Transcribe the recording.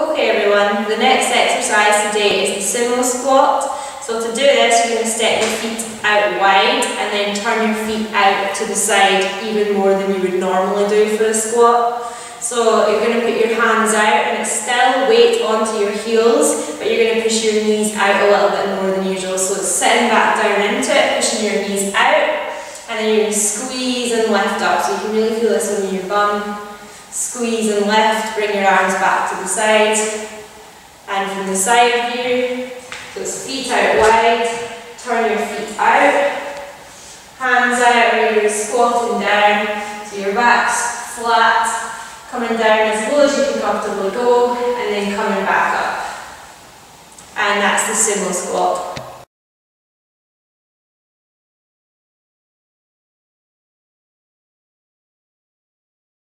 Okay everyone, the next exercise today is the sumo squat. So to do this, you're going to step your feet out wide and then turn your feet out to the side even more than you would normally do for a squat. So you're going to put your hands out and it's still weight onto your heels, but you're going to push your knees out a little bit more than usual. So it's sitting back down into it, pushing your knees out, and then you're going to squeeze and lift up. So you can really feel this on your bum. Squeeze and lift, bring your arms back to the side. And from the side view, it's feet out wide, turn your feet out. Hands out, you're squatting down, so your back's flat, coming down as low as you can comfortably go, and then coming back up. And that's the sumo squat.